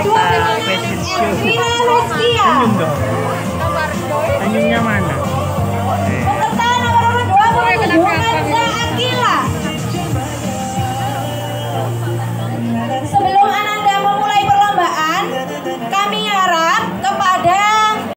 peserta fashion show. Senyum dong. Senyumnya mana? Peserta nomor dua menuju Hansa Akila. Sebelum